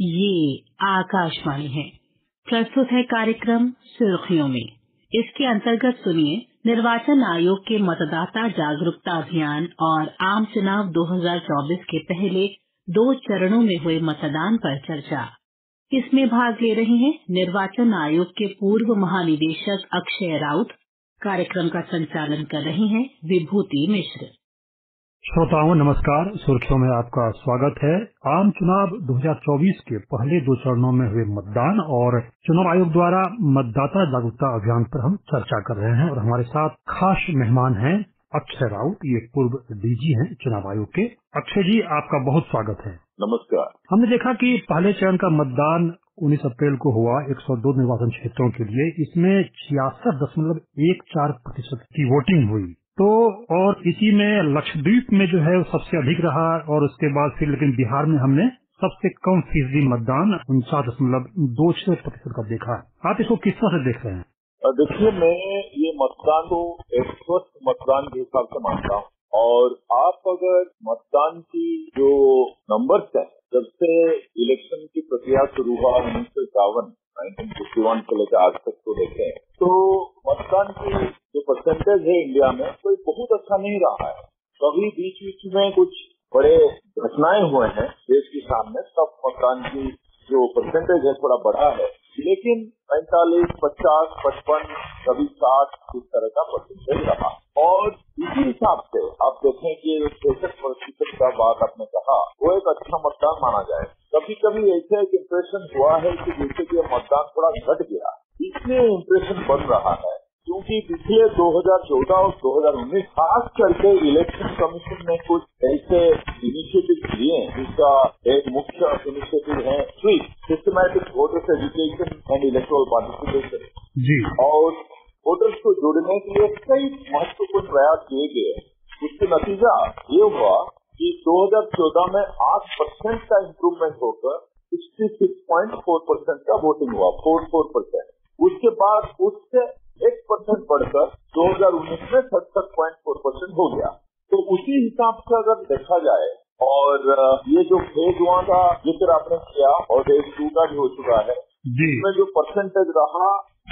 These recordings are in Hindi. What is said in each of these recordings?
ये आकाशवाणी है। प्रस्तुत है कार्यक्रम सुर्खियों में। इसके अंतर्गत सुनिए, निर्वाचन आयोग के मतदाता जागरूकता अभियान और आम चुनाव 2024 के पहले दो चरणों में हुए मतदान पर चर्चा। इसमें भाग ले रहे हैं निर्वाचन आयोग के पूर्व महानिदेशक अक्षय राउत। कार्यक्रम का संचालन कर रहे हैं विभूति मिश्र। श्रोताओं नमस्कार। सुर्खियों में आपका स्वागत है। आम चुनाव 2024 के पहले दो चरणों में हुए मतदान और चुनाव आयोग द्वारा मतदाता जागरूकता अभियान पर हम चर्चा कर रहे हैं और हमारे साथ खास मेहमान हैं अक्षय राउत ये पूर्व डीजी हैं चुनाव आयोग के। अक्षय जी आपका बहुत स्वागत है। नमस्कार। हमने देखा कि पहले चरण का मतदान 19 अप्रैल को हुआ 102 निर्वाचन क्षेत्रों के लिए। इसमें छियासठ दशमलव एक चार प्रतिशत की वोटिंग हुई। तो और इसी में लक्षद्वीप में जो है वो सबसे अधिक रहा, और उसके बाद फिर, लेकिन बिहार में हमने सबसे कम फ़ीसदी मतदान उनचास दशमलव दो छह प्रतिशत का देखा। आप इसको किस तरह से देख रहे हैं? देखिए, मैं ये मतदान को एक स्वस्थ मतदान के हिसाब से मानता हूँ। और आप अगर मतदान की जो नंबर है, जब से इलेक्शन की प्रक्रिया शुरू हुआ उन्नीस सौ इक्यावन नाइनटीन फिफ्टी वन से लेकर आज तक को देखें तो मतदान की जो परसेंटेज है इंडिया में तो बहुत अच्छा नहीं रहा है। कभी बीच बीच में कुछ बड़े घटनाएँ हुए हैं देश के सामने तब मतदान की जो परसेंटेज है थोड़ा बढ़ा है। लेकिन पैंतालीस, पचास, पचपन, कभी साठ, इस तरह का परसेंटेज रहा। और इसी हिसाब से आप देखें कि तिरसठ प्रतिशत का बात आपने कहा, वो एक अच्छा मतदान माना जाए। कभी कभी ऐसे एक इम्प्रेशन हुआ है कि जैसे कि मतदान थोड़ा घट गया। इसलिए इम्प्रेशन बन रहा है। क्योंकि पिछले 2014 और 2019 खास करके इलेक्शन कमीशन ने कुछ ऐसे इनिशिएटिव लिए जिसका एक मुख्य इनिशिएटिव है SVEEP systematic voters education and electoral participation जी। और वोटर्स को जोड़ने के लिए कई महत्वपूर्ण प्रयास किए गए उसके नतीजा ये हुआ कि 2014 में 8 परसेंट का इम्प्रूवमेंट होकर 66.4 परसेंट का वोटिंग हुआ फोर फोर परसेंट उसके बाद उससे एक परसेंट बढ़कर 2019 में सड़सठ प्वाइंट फोर परसेंट हो गया। तो उसी हिसाब से अगर देखा जाए और ये जो फ़ेज़ वन का ज़िक्र आपने किया और फ़ेज़ टू का भी हो चुका है इसमें जो परसेंटेज रहा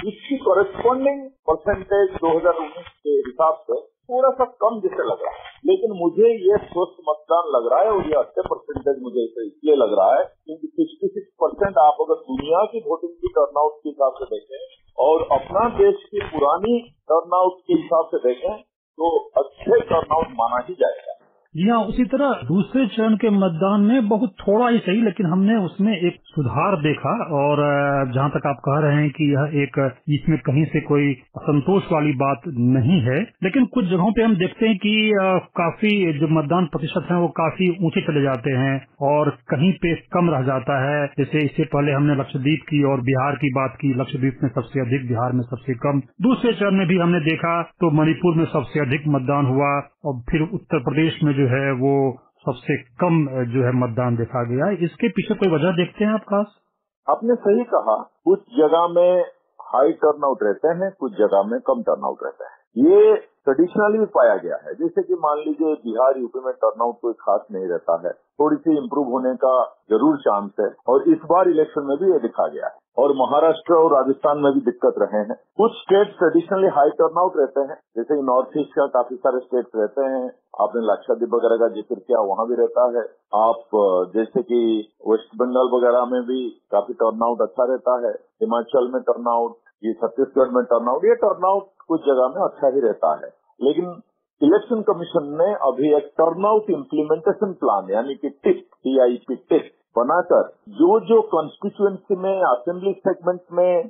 इसकी कॉरेस्पॉन्डिंग परसेंटेज 2019 के हिसाब से थोड़ा सा कम जैसे लग रहा है। लेकिन मुझे ये स्वस्थ मतदान लग रहा है और ये अच्छे परसेंटेज मुझे इसलिए लग रहा है क्योंकि सिक्सटी सिक्स परसेंट आप अगर दुनिया की वोटिंग की टर्नआउट के हिसाब से देखें और अपना देश की पुरानी टर्नआउट के हिसाब से देखें तो अच्छे टर्नआउट माना ही जाएगा। जी हाँ उसी तरह दूसरे चरण के मतदान में बहुत थोड़ा ही सही, लेकिन हमने उसमें एक सुधार देखा और जहाँ तक आप कह रहे हैं कि यह एक, इसमें कहीं से कोई असंतोष वाली बात नहीं है, लेकिन कुछ जगहों पे हम देखते हैं कि काफ़ी जो मतदान प्रतिशत है वो काफ़ी ऊँचे चले जाते हैं और कहीं पे कम रह जाता है। जैसे इससे पहले हमने लक्षद्वीप की और बिहार की बात की, लक्षद्वीप में सबसे अधिक, बिहार में सबसे कम। दूसरे चरण में भी हमने देखा तो मणिपुर में सबसे अधिक मतदान हुआ और फिर उत्तर प्रदेश में जो जो है वो सबसे कम जो है मतदान देखा गया इसके पीछे कोई वजह देखते हैं आप खास? आपने सही कहा, कुछ जगह में हाई टर्नआउट रहते हैं, कुछ जगह में कम टर्नआउट रहता है। ये ट्रेडिशनली भी पाया गया है। जैसे कि मान लीजिए बिहार यूपी में टर्नआउट कोई खास नहीं रहता है। थोड़ी सी इम्प्रूव होने का ज़रूर चांस है। और इस बार इलेक्शन में भी ये दिखा गया है। और महाराष्ट्र और राजस्थान में भी दिक्कत रहे हैं। कुछ स्टेट ट्रेडिशनली हाई टर्नआउट रहते हैं। जैसे कि नॉर्थ ईस्ट का काफ़ी सारे स्टेट रहते हैं। आपने लक्षद्वीप वगैरह का ज़िक्र किया, वहाँ भी रहता है। आप, जैसे कि वेस्ट बंगाल वगैरह में भी काफ़ी टर्नआउट अच्छा रहता है। हिमाचल में टर्नआउट ये छत्तीसगढ़ में टर्नआउट ये टर्नआउट कुछ जगह में अच्छा ही रहता है। लेकिन इलेक्शन कमीशन ने अभी एक टर्नआउट इम्प्लीमेंटेशन प्लान यानी कि टिप टीआईपी टिप बनाकर जो जो कॉन्स्टिट्यूएंसी में असेंबली सेगमेंट में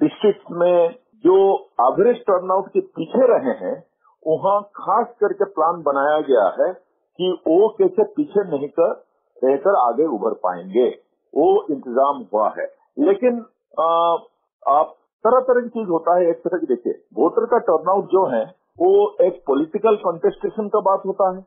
डिस्ट्रिक्ट में जो एवरेज टर्नआउट के पीछे रहे हैं, वहाँ खास करके प्लान बनाया गया है कि वो कैसे पीछे नहीं कर, रहकर आगे उभर पाएँगे। वो इंतज़ाम हुआ है। लेकिन तरह तरह की चीज़ होता है एक तरह की देखिए वोटर का टर्नआउट जो है वो एक पॉलिटिकल कंटेस्टेशन का बात होता है।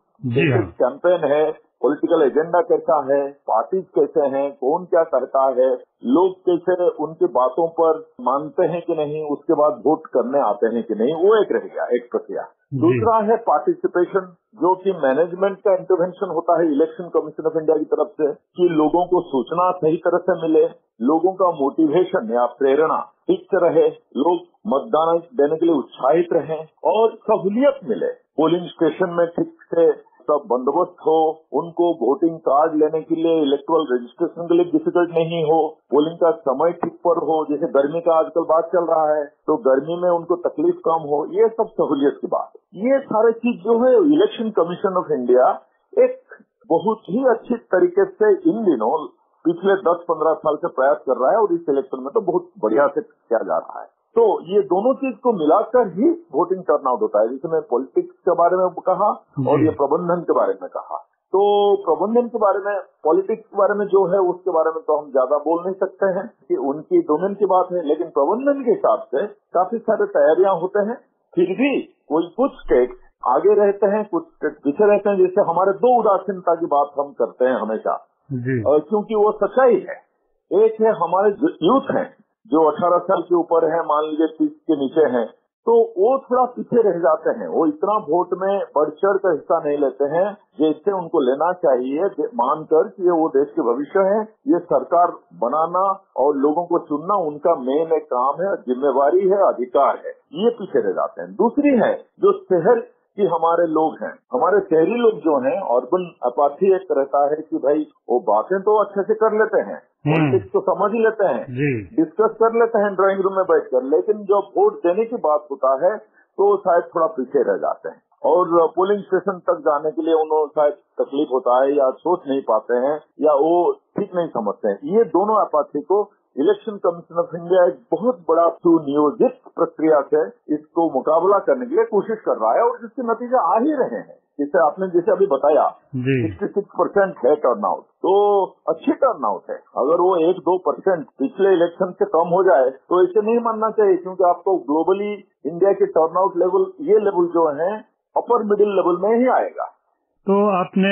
कैंपेन है। पॉलिटिकल एजेंडा कैसा है पार्टीज़ कैसे हैं कौन क्या करता है लोग कैसे उनकी बातों पर मानते हैं कि नहीं उसके बाद वोट करने आते हैं कि नहीं वो एक रह गया एक प्रक्रिया। दूसरा है पार्टिसिपेशन जो कि मैनेजमेंट का इंटरवेंशन होता है इलेक्शन कमीशन ऑफ़ इंडिया की तरफ़ से कि लोगों को सूचना सही तरह से मिले लोगों का मोटिवेशन या प्रेरणा। से रहे लोग मतदान देने के लिए उत्साहित रहें और सहूलियत मिले। पोलिंग स्टेशन में ठीक से सब बंदोबस्त हो, उनको वोटिंग कार्ड लेने के लिए इलेक्ट्रल रजिस्ट्रेशन के लिए डिफ़िकल्ट नहीं हो। पोलिंग का समय ठीक पर हो, जैसे गर्मी का आजकल बात चल रहा है तो गर्मी में उनको तकलीफ़ कम हो, ये सब सहूलियत की बात। ये सारे चीज़ जो है इलेक्शन कमीशन ऑफ़ इंडिया एक बहुत ही अच्छी तरीके से इन दिनों पिछले 10-15 साल से प्रयास कर रहा है और इस इलेक्शन में तो बहुत बढ़िया से किया जा रहा है। तो ये दोनों चीज़ को मिलाकर ही वोटिंग टर्नआउट होता है। जैसे मैं पॉलिटिक्स के बारे में कहा और ये प्रबंधन के बारे में कहा। तो प्रबंधन के बारे में पॉलिटिक्स के बारे में जो है उसके बारे में तो हम ज़्यादा बोल नहीं सकते हैं कि उनकी डोमेन की बात है लेकिन प्रबंधन के हिसाब से काफ़ी सारे तैयारियाँ होते हैं। फिर भी कोई कुछ स्टेट आगे रहते हैं कुछ स्टेट पीछे रहते हैं जैसे हमारे दो उदासीनता की बात हम करते हैं हमेशा। क्योंकि वो सच्चाई है, एक है हमारे यूथ हैं, जो 18 साल के ऊपर है, मान लीजिए तीस के नीचे हैं तो वो थोड़ा पीछे रह जाते हैं। वो इतना वोट में बढ़ चढ़ कर हिस्सा नहीं लेते हैं जैसे उनको लेना चाहिए मानकर कि वो देश के भविष्य है, ये सरकार बनाना और लोगों को चुनना उनका मेन एक काम है, जिम्मेवारी है, अधिकार है, ये पीछे रह जाते हैं। दूसरी है, जो शहर कि हमारे लोग हैं। हमारे शहरी लोग जो हैं अर्बन अपाथी एक रहता है कि भाई वो बातें तो अच्छे से कर लेते हैं। पॉलिटिक्स तो समझ ही लेते हैं। डिस्कस कर लेते हैं ड्राइंग रूम में बैठकर। लेकिन जब वोट देने की बात होता है तो शायद थोड़ा पीछे रह जाते हैं। और पोलिंग स्टेशन तक जाने के लिए उन्हें शायद तकलीफ़ होता है या सोच नहीं पाते हैं या वो ठीक नहीं समझते हैं। ये दोनों अपाथी को इलेक्शन कमीशन ऑफ़ इंडिया एक बहुत बड़ा सुनियोजित प्रक्रिया से इसको मुकाबला करने के लिए कोशिश कर रहा है और जिसके नतीजे आ ही रहे हैं। जिसे आपने जैसे अभी बताया सिक्सटी सिक्स परसेंट है टर्नआउट तो अच्छी टर्नआउट है। अगर वो एक दो परसेंट पिछले इलेक्शन से कम हो जाए तो इसे नहीं मानना चाहिए क्योंकि आपको ग्लोबली इंडिया के टर्नआउट लेवल ये लेवल जो है अपर मिडिल लेवल में ही आएगा। तो आपने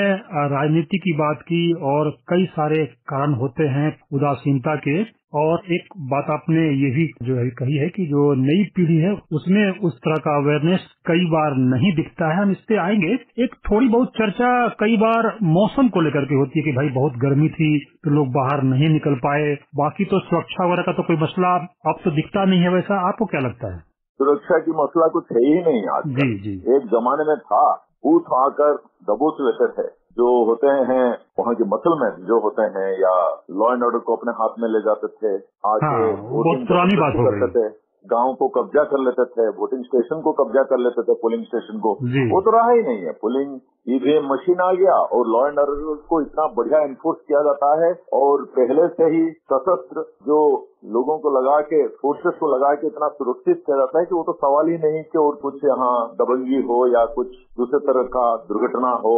राजनीति की बात की और कई सारे कारण होते हैं उदासीनता के। और एक बात आपने ये भी जो है कही है कि जो नई पीढ़ी है उसमें उस तरह का अवेयरनेस कई बार नहीं दिखता है। हम इस पे आएँगे। एक थोड़ी बहुत चर्चा कई बार मौसम को लेकर के होती है कि भाई बहुत गर्मी थी तो लोग बाहर नहीं निकल पाए। बाकी तो सुरक्षा वगैरह का तो कोई मसला अब तो दिखता नहीं है वैसा। आपको क्या लगता है? सुरक्षा की मसला कुछ है ही नहीं आज जी जी। एक जमाने में था बूथ आकर दबोच लेते है जो होते हैं वहाँ के मसल मसलमैन जो होते हैं या लॉ एंड ऑर्डर को अपने हाथ में ले जाते थे आज हाँ, वो पुरानी बात हो गई। गाँव को कब्जा कर लेते थे वोटिंग स्टेशन को कब्जा कर लेते थे पोलिंग स्टेशन को। वो तो रहा ही नहीं है। पोलिंग ईवीएम मशीन आ गया और लॉ एंड ऑर्डर को इतना बढ़िया इन्फोर्स किया जाता है और पहले से ही सशस्त्र जो लोगों को लगा के फोर्सेस को लगा के इतना सुरक्षित किया जाता है कि वो तो सवाल ही नहीं कि और कुछ यहाँ दबंगी हो या कुछ दूसरे तरह का दुर्घटना हो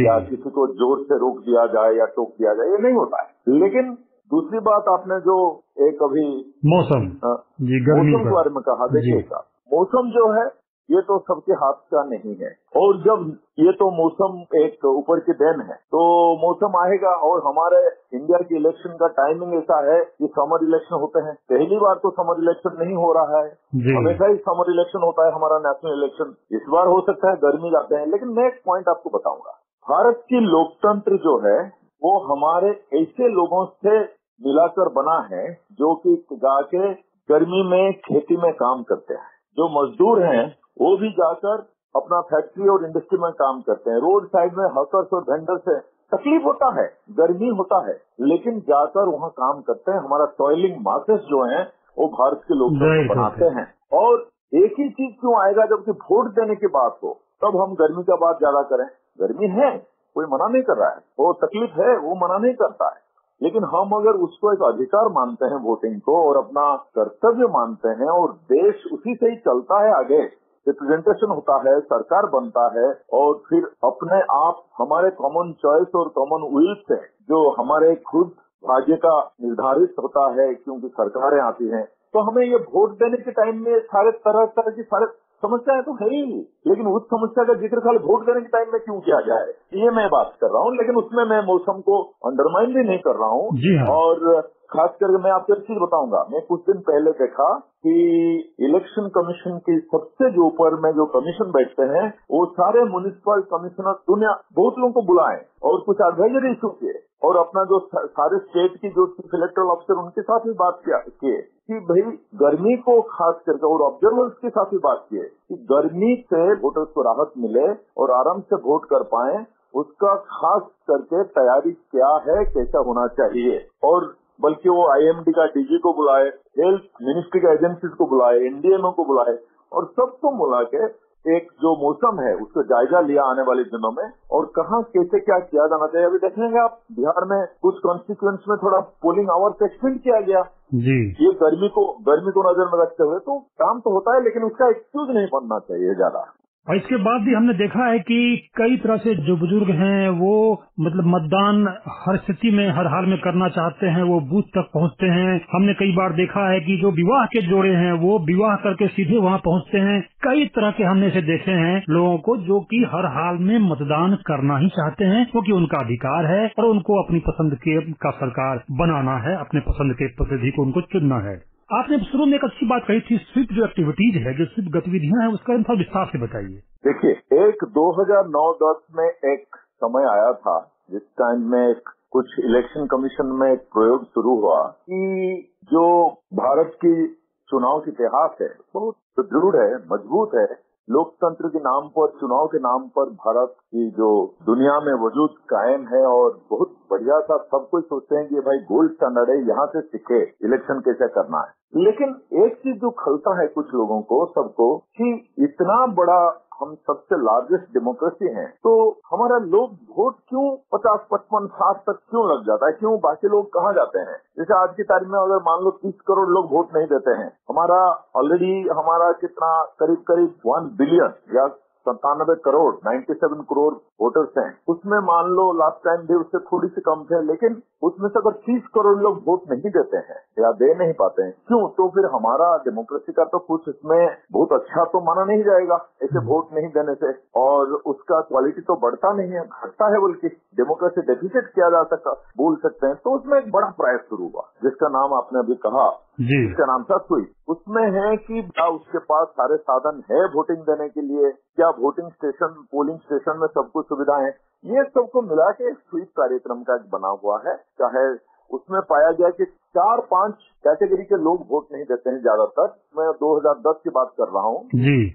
या किसी को ज़ोर से रोक दिया जाए या टोक दिया जाए ये नहीं होता है। लेकिन दूसरी बात आपने जो एक अभी मौसम। जी मौसम के बारे में कहा देखिएगा मौसम जो है ये तो सबके हाथ का नहीं है। और जब ये तो मौसम एक ऊपर की देन है तो मौसम आएगा और हमारे इंडिया के इलेक्शन का टाइमिंग ऐसा है कि समर इलेक्शन होते हैं। पहली बार तो समर इलेक्शन नहीं हो रहा है। हमेशा ही समर इलेक्शन होता है हमारा नेशनल इलेक्शन। इस बार हो सकता है गर्मी जाते हैं लेकिन मैं एक पॉइंट आपको बताऊँगा। भारत की लोकतंत्र जो है वो हमारे ऐसे लोगों से मिलाकर बना है जो कि जाके गर्मी में खेती में काम करते हैं। जो मजदूर हैं वो भी जाकर अपना फैक्ट्री और इंडस्ट्री में काम करते हैं। रोड साइड में हकर्स और वेंडर से तकलीफ़ होता है गर्मी होता है लेकिन जाकर वहाँ काम करते हैं। हमारा टॉयलिंग मासेस जो है वो भारत के लोग बनाते हैं। और एक ही चीज़ क्यों आएगा जबकि वोट देने की बात हो तब हम गर्मी का बात ज़्यादा करें। गर्मी है कोई मना नहीं कर रहा है। वो तकलीफ़ है वो मना नहीं करता है। लेकिन हम अगर उसको एक अधिकार मानते हैं वोटिंग को और अपना कर्तव्य मानते हैं और देश उसी से ही चलता है आगे रिप्रेजेंटेशन होता है, सरकार बनता है और फिर अपने आप हमारे कॉमन चॉइस और कॉमन विल से जो हमारे खुद भाग्य का निर्धारित होता है, क्योंकि सरकारें आती हैं। तो हमें ये वोट देने के टाइम में सारे तरह तरह की सारे समस्याएँ तो है ही लेकिन उस समस्या का ज़िक्र खाली वोट देने के टाइम में क्यों किया जाए? ये मैं बात कर रहा हूँ लेकिन उसमें मैं मौसम को अंडरमाइन भी नहीं कर रहा हूँ। हाँ। और खास करके मैं आपको एक चीज़ बताऊँगा। मैं कुछ दिन पहले देखा कि इलेक्शन कमीशन के सबसे जो ऊपर में जो कमीशन बैठते हैं वो सारे म्यूनिसिपल कमिश्नर दुनिया बहुत लोगों को बुलाए और कुछ एडवाइजरी इशू किए। और अपना जो सारे स्टेट की जो चीफ इलेक्ट्रल ऑफिसर उनके साथ भी बात किए। कि भाई गर्मी को खास करके, और ऑब्जर्वर्स के साथ ही बात की है कि गर्मी से वोटर्स को राहत मिले और आराम से वोट कर पाए, उसका खास करके तैयारी क्या है, कैसा होना चाहिए? और बल्कि वो आईएमडी का डीजी को बुलाए हेल्थ मिनिस्ट्री का एजेंसीज को बुलाए एनडीएमओ को बुलाए, और सबको बुला के एक जो मौसम है उसका जायजा लिया आने वाले दिनों में और कहाँ कैसे क्या किया जाना चाहिए अभी देखेंगे आप बिहार में कुछ कॉन्स्टिट्यूंस में थोड़ा पोलिंग आवर्स एक्सटेंड किया गया। जी। ये गर्मी को गर्मी को नज़र में रखते हुए तो काम तो होता है लेकिन उसका एक्सक्यूज नहीं बनना चाहिए ज़्यादा। और इसके बाद भी हमने देखा है कि कई तरह से जो बुज़ुर्ग हैं, वो मतलब मतदान हर स्थिति में, हर हाल में करना चाहते हैं, वो बूथ तक पहुँचते हैं। हमने कई बार देखा है कि जो विवाह के जोड़े हैं, वो विवाह करके सीधे वहाँ पहुँचते हैं। कई तरह के हमने इसे देखे हैं लोगों को, जो कि हर हाल में मतदान करना ही चाहते हैं, क्योंकि तो उनका अधिकार है और उनको अपनी पसंद के, का सरकार बनाना है, अपने पसंद के प्रतिनिधि को उनको चुनना है। आपने शुरू में एक अच्छी बात कही थी, स्विप जो एक्टिविटीज़ है, जो स्विप गतिविधियाँ हैं, उसका थोड़ा विस्तार से बताइए। देखिए, एक 2009-10 में एक समय आया था, जिस टाइम में कुछ इलेक्शन कमीशन में एक प्रयोग शुरू हुआ कि जो भारत की चुनाव की इतिहास है, बहुत सुदृढ़ है, मज़बूत है लोकतंत्र के नाम पर, चुनाव के नाम पर भारत की जो दुनिया में वजूद कायम है और बहुत बढ़िया सा सब कोई सोचते हैं कि भाई गोल्ड स्टैंडर्ड है, यहाँ से सीखे, इलेक्शन कैसे करना है। लेकिन एक चीज़ जो खलता है कुछ लोगों को, सबको, कि इतना बड़ा हम सबसे लार्जेस्ट डेमोक्रेसी हैं। तो हमारा लोग वोट क्यों पचास पचपन साठ तक क्यों लग जाता है? क्यों बाकी लोग कहाँ जाते हैं? जैसे आज की तारीख में अगर मान लो तीस करोड़ लोग वोट नहीं देते हैं, हमारा ऑलरेडी हमारा कितना करीब करीब वन बिलियन या सत्तानबे करोड़ 97 करोड़ वोटर्स हैं। उसमें मान लो लास्ट टाइम भी उससे थोड़ी सी कम थे लेकिन उसमें से अगर 30 करोड़ लोग वोट नहीं देते हैं या दे नहीं पाते हैं क्यों? तो फिर हमारा डेमोक्रेसी का तो कुछ इसमें बहुत अच्छा तो माना नहीं जाएगा ऐसे वोट नहीं देने से। और उसका क्वालिटी तो बढ़ता नहीं है घटता है बल्कि डेमोक्रेसी डेफिसिट किया जा सकता बोल सकते हैं। तो उसमें एक बड़ा प्रयास शुरू हुआ जिसका नाम आपने अभी कहा जिसका नाम था सुई उसमें है कि क्या उसके पास सारे साधन है वोटिंग देने के लिए? क्या वोटिंग स्टेशन पोलिंग स्टेशन में सब कुछ सुविधा है? ये सबको मिला के एक स्वीप कार्यक्रम का बना हुआ है। चाहे उसमें पाया गया कि चार पाँच कैटेगरी के लोग वोट नहीं देते हैं ज़्यादातर। मैं 2010 की बात कर रहा हूँ।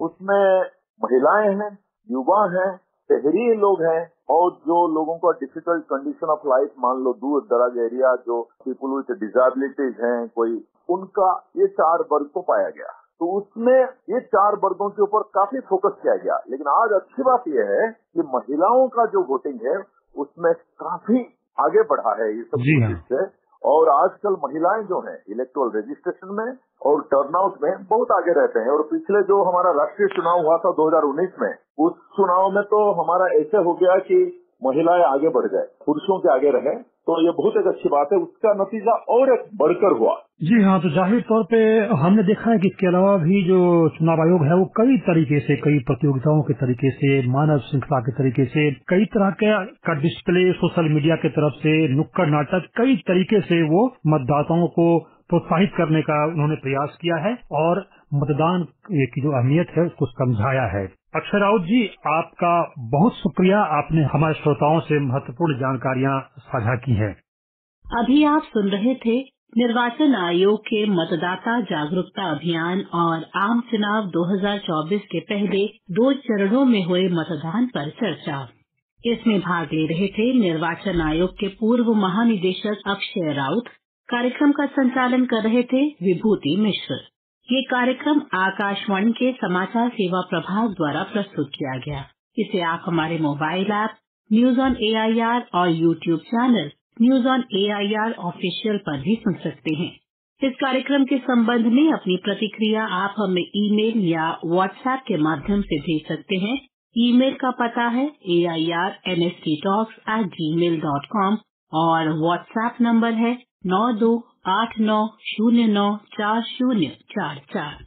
उसमें महिलाएँ हैं युवा हैं शहरी लोग हैं और जो लोगों का डिफ़िकल्ट कंडीशन ऑफ़ लाइफ मान लो दूर दराज एरिया जो पीपुल विथ डिजेबिलिटीज हैं कोई उनका ये चार वर्ग को पाया गया। तो उसमें ये चार वर्गों के ऊपर काफ़ी फोकस किया गया। लेकिन आज अच्छी बात यह है कि महिलाओं का जो वोटिंग है उसमें काफ़ी आगे बढ़ा है। ये सब चीज़ से और आजकल महिलाएँ जो हैं इलेक्ट्रल रजिस्ट्रेशन में और टर्नआउट में बहुत आगे रहते हैं। और पिछले जो हमारा राष्ट्रीय चुनाव हुआ था 2019 में, उस चुनाव में तो हमारा ऐसे हो गया कि महिलाएँ आगे बढ़ गए, पुरुषों के आगे रहे तो ये बहुत एक अच्छी बात है। उसका नतीजा और एक बढ़कर हुआ। जी हाँ तो ज़ाहिर तौर पे हमने देखा है कि इसके अलावा भी जो चुनाव आयोग है, वो कई तरीके से, कई प्रतियोगिताओं के तरीके से, मानव श्रृंखला के तरीके से, कई तरह के, का डिस्प्ले सोशल मीडिया की तरफ़ से, नुक्कड़ नाटक, कई तरीके से वो मतदाताओं को प्रोत्साहित करने का उन्होंने प्रयास किया है और मतदान की जो अहमियत है, उसको समझाया है। अक्षय राउत जी, आपका बहुत शुक्रिया। आपने हमारे श्रोताओं से महत्वपूर्ण जानकारियाँ साझा की हैं। अभी आप सुन रहे थे निर्वाचन आयोग के मतदाता जागरूकता अभियान और आम चुनाव 2024 के पहले दो चरणों में हुए मतदान पर चर्चा। इसमें भाग ले रहे थे निर्वाचन आयोग के पूर्व महानिदेशक अक्षय राउत। कार्यक्रम का संचालन कर रहे थे विभूति मिश्र। ये कार्यक्रम आकाशवाणी के समाचार सेवा प्रभाग द्वारा प्रस्तुत किया गया। इसे आप हमारे mobile app, news on AIR और YouTube channel, news on AIR official पर भी सुन सकते हैं। इस कार्यक्रम के संबंध में अपनी प्रतिक्रिया आप हमें ईमेल या व्हाट्सएप के माध्यम से भेज सकते हैं। ईमेल का पता है A I R N S T talks at gmail dot com और व्हाट्सएप नंबर है नौ दो आठ नौ शून्य नौ चार शून्य चार चार।